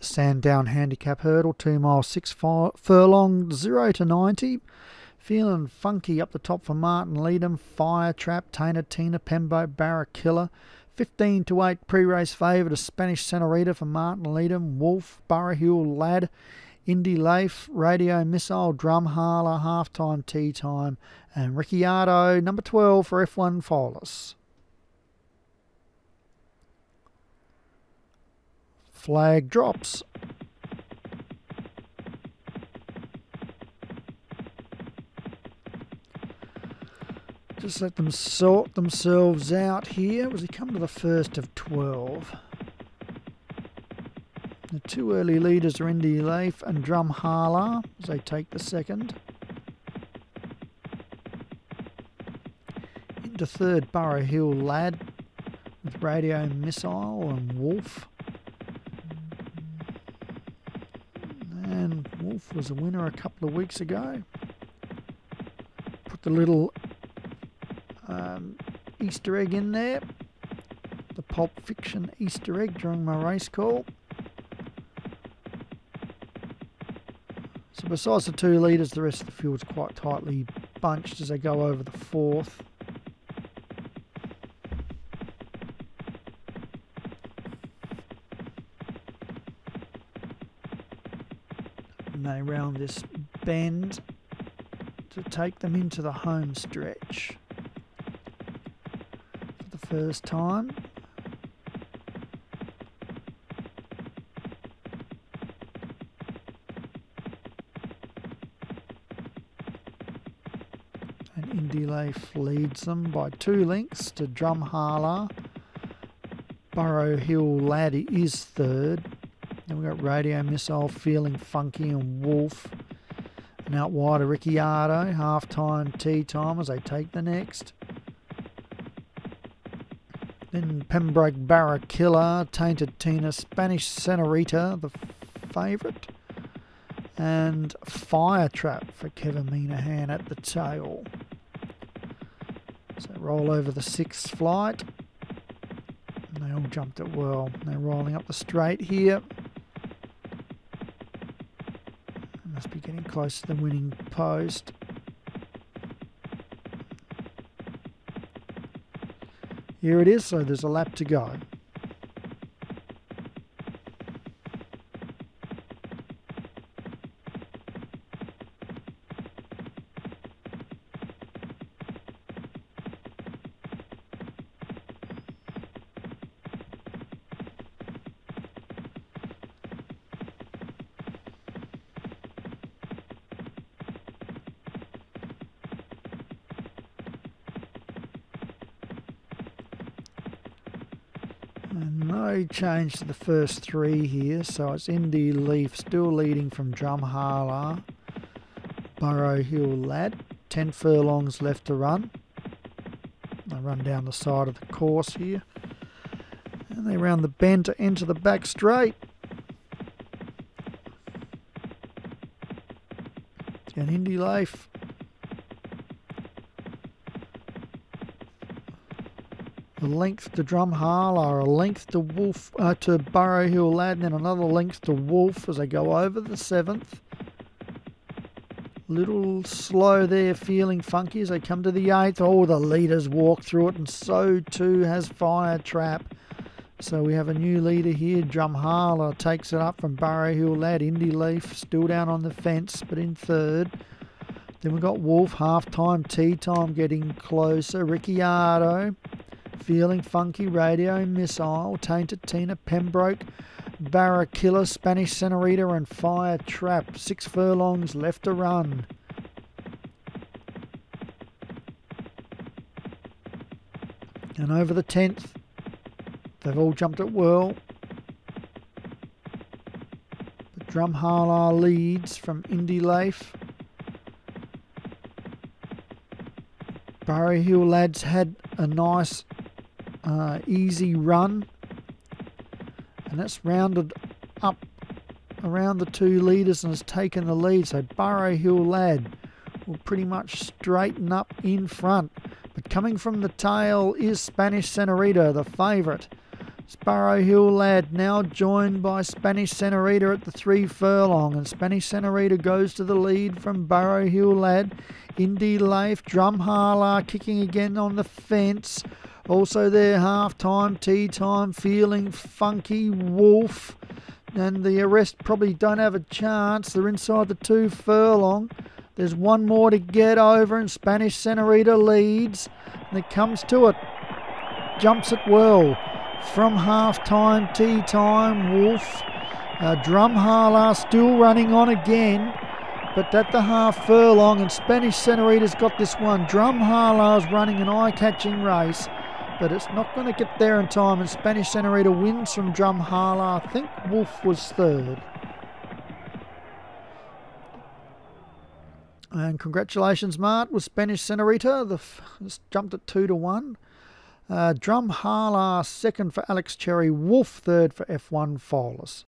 Sandown Handicap Hurdle, 2 miles 6 furlong, 0 to 90. Feeling funky up the top for Martin Leadham, Fire Trap, Tainted Tina, Pembo, Barra Killer. 15 to 8 pre race favourite, a Spanish Senorita for Martin Leadham, Wolf, Burrow Hill, Lad, Indy Leaf, Radio Missile, Drum Harler, Halftime Tea Time, and Ricciardo, number 12 for F1 Foalers. Flag drops. Just let them sort themselves out here Was we come to the first of 12. The two early leaders are Indy Leaf and Drum Harler as they take the second. Into third, Burrow Hill Lad with Radio Missile and Wolf. Wolf was a winner a couple of weeks ago. Put the little um, Easter egg in there, the Pulp Fiction Easter egg during my race call. So besides the two leaders, the rest of the field's quite tightly bunched as they go over the fourth. Around this bend to take them into the home stretch for the first time. And leads them by two lengths to Drumharla. Burrow Hill Laddie is third. Then we've got mm. Radio Missile, Feeling Funky, and Wolf. And out wide, Ricciardo, half time tea time as they take the next. Then Pembroke Barra Killer, Tainted Tina, Spanish Senorita, the favourite. And Fire Trap for Kevin Minahan at the tail. So roll over the sixth flight. And they all jumped it well. They're rolling up the straight here. Getting close to the winning post. Here it is, so there's a lap to go. Change to the first three here. So it's Indy Leaf still leading from Drumharla. Burrow Hill Lad. 10 furlongs left to run. They run down the side of the course here. And they round the bend to enter the back straight. And Indy Leaf a length to Drumharla, a length to Wolf uh, to Burrow Hill Lad, and then another length to Wolf as they go over the seventh. Little slow there, feeling funky as they come to the eighth. Oh, the leaders walk through it, and so too has Fire Trap. So we have a new leader here. Drumharla takes it up from Burrow Hill Lad. Indy Leaf still down on the fence, but in third. Then we've got Wolf, half time, tea time getting closer. Ricciardo Feeling Funky, Radio Missile, Tainted Tina, Pembroke, Barra Killer, Spanish Senorita, and Fire Trap. Six furlongs left to run. And over the 10th, they've all jumped at whirl. But Drumharla leads from Indy Leaf. Burrow Hill lads had a nice uh, easy run. And that's rounded up around the two leaders and has taken the lead. So Burrow Hill Lad will pretty much straighten up in front. But coming from the tail is Spanish Senorita the favourite. Sparrow Hill Lad now joined by Spanish Senorita at the three furlong, and Spanish Senorita goes to the lead from Burrow Hill Lad. Indy Leaf, Drumhala kicking again on the fence. Also there, half time, tea time, feeling funky, Wolf. And the arrest probably don't have a chance. They're inside the two furlong. There's one more to get over, and Spanish Senorita leads. And it comes to it. Jumps it well from half time, tea time. Wolf, uh, Drumhala still running on again, but at the half furlong, and Spanish Senorita's got this one. Drumhala's running an eye catching race, but it's not going to get there in time, and Spanish Senorita wins from Drumhala. I think Wolf was third. And congratulations, Mart, with Spanish Senorita. The f- jumped at two to one. Uh, Drumhala second for Alex Cherry, Wolf third for F1 Foalers.